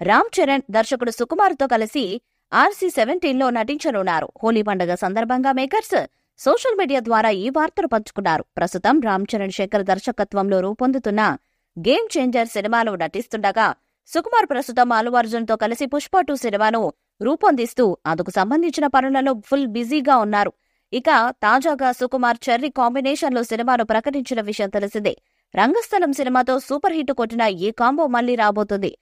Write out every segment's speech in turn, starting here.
రామ్ చరణ్ దర్శకుడు సుకుమార్తో కలిసి ఆర్సీ సెవెంటీన్లో నటించనున్నారు. హోలీ పండుగ సందర్భంగా మేకర్స్ సోషల్ మీడియా ద్వారా ఈ వార్తను పంచుకున్నారు. ప్రస్తుతం రామ్ చరణ్ శేఖర్ దర్శకత్వంలో రూపొందుతున్న గేమ్ చేంజర్ సినిమాలో నటిస్తుండగా సుకుమార్ ప్రస్తుతం అల్లు అర్జున్తో కలిసి పుష్ప టూ సినిమాను రూపొందిస్తూ అందుకు సంబంధించిన పనులలో ఫుల్ బిజీగా ఉన్నారు. ఇక తాజాగా సుకుమార్ చెర్రీ కాంబినేషన్లో సినిమాను ప్రకటించిన విషయం తెలిసిందే. రంగస్థలం సినిమాతో సూపర్ హిట్ కొట్టిన ఈ కాంబో మళ్ళీ రాబోతుంది.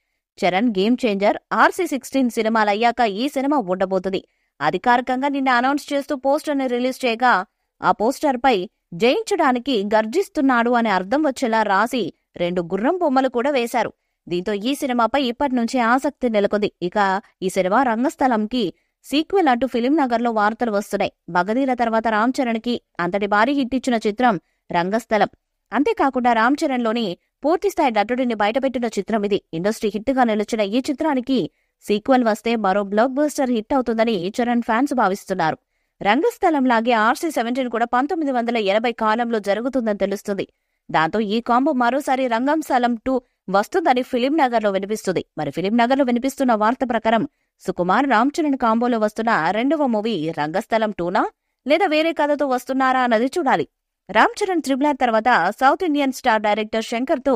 Charan game changer RC sixteen సినిమాలయ్యాక ఈ సినిమా ఉండబోతుంది. అధికారికంగా నిన్న అనౌన్స్ చేస్తూ పోస్టర్ని రిలీజ్ చేయగా ఆ పోస్టర్పై జయించడానికి గర్జిస్తున్నాడు అనే అర్థం వచ్చేలా రాసి రెండు గుర్రం బొమ్మలు కూడా వేశారు. దీంతో ఈ సినిమాపై ఇప్పటి నుంచే ఆసక్తి నెలకొంది. ఇక ఈ సినిమా రంగస్థలంకి సీక్వెల్ అంటూ ఫిలిం నగర్లో వార్తలు వస్తున్నాయి. బగదీల తర్వాత రామ్ చరణ్కి అంతటి భారీ హిట్ ఇచ్చిన చిత్రం రంగస్థలం. అంతేకాకుండా రామ్ చరణ్లోని పూర్తిస్థాయి నటుడిని బయటపెట్టిన చిత్రం ఇది. ఇండస్ట్రీ హిట్గా నిలిచిన ఈ చిత్రానికి సీక్వెల్ వస్తే మరో బ్లాక్ బస్టర్ హిట్ అవుతుందని చరణ్ ఫ్యాన్స్ భావిస్తున్నారు. రంగస్థలం లాగే ఆర్సీ సెవెంటీన్ కూడా పంతొమ్మిది వందల ఎనభై కాలంలో జరుగుతుందని తెలుస్తుంది. దాంతో ఈ కాంబో మరోసారి రంగంస్థలం టూ వస్తుందని ఫిలిం నగర్లో వినిపిస్తుంది. మరి ఫిలిం నగర్లో వినిపిస్తున్న వార్త ప్రకారం సుకుమార్ రామ్ చరణ్ కాంబోలో వస్తున్న రెండవ మూవీ రంగస్థలం టూనా? లేదా వేరే కథతో వస్తున్నారా అన్నది చూడాలి. రామ్ చరణ్ త్రిబులర్ తర్వాత సౌత్ ఇండియన్ స్టార్ డైరెక్టర్ శంకర్తో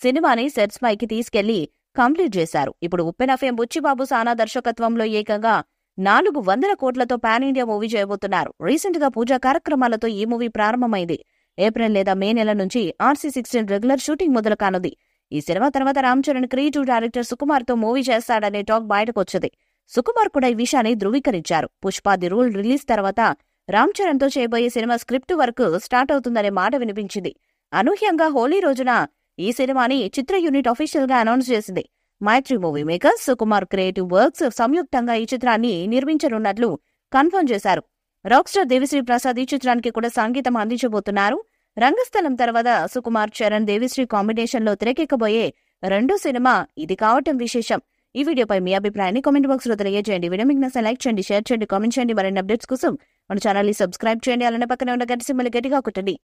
సినిమాని సెట్స్ పైకి తీసుకెళ్ళి కంప్లీట్ చేశారు. ఇప్పుడు ఉప్పెనఫేం బుచ్చిబాబు సానా దర్శకత్వంలో ఏకంగా నాలుగు వందల కోట్లతో పాన్ ఇండియా మూవీ చేయబోతున్నారు. రీసెంట్గా పూజా కార్యక్రమాలతో ఈ మూవీ ప్రారంభమైంది. ఏప్రిల్ లేదా మే నెల నుంచి ఆర్సీ సిక్స్టీన్ రెగ్యులర్ షూటింగ్ మొదలు కానుంది ఈ సినిమా తర్వాత రామ్ చరణ్ క్రియేటివ్ డైరెక్టర్ సుకుమార్తో మూవీ చేస్తాడనే టాక్ బయటకొచ్చింది. సుకుమార్ కూడా ఈ విషయాన్ని ధృవీకరించారు. పుష్పాది రూల్ రిలీజ్ తర్వాత రామ్ చరణ్తో చేయబోయే సినిమా స్క్రిప్ట్ వర్క్ స్టార్ట్ అవుతుందనే మాట వినిపించింది. అనూహ్యంగా హోలీ రోజున ఈ సినిమాని చిత్ర యూనిట్ అఫీషియల్గా అనౌన్స్ చేసింది. Mythri movie makers Sukumar creative works సంయుక్తంగా ఈ చిత్రాన్ని నిర్మించనున్నట్లు కన్ఫర్మ్ చేశారు. రాక్ స్టార్ దేవిశ్రీ ప్రసాద్ ఈ చిత్రానికి కూడా సంగీతం అందించబోతున్నారు. రంగస్థలం తర్వాత సుకుమార్ చరణ్ దేవిశ్రీ కాంబినేషన్లో తెరకెక్కబోయే రెండో సినిమా ఇది కావటం విశేషం. ఈ వీడియోపై మీ అభిప్రాయాన్ని కామెంట్ బాక్స్లో తెలియజేయండి. వీడియో మీకు లైక్ చేయండి షేర్ చేయండి కామెంట్ చేయండి. మరిన్ని అప్డేట్స్ కోసం మన ఛానల్ని సబ్స్క్రైబ్ చేయండి అలానే పక్కనే ఉన్న గట్టి సింబల్ గట్టిగా కొట్టండి.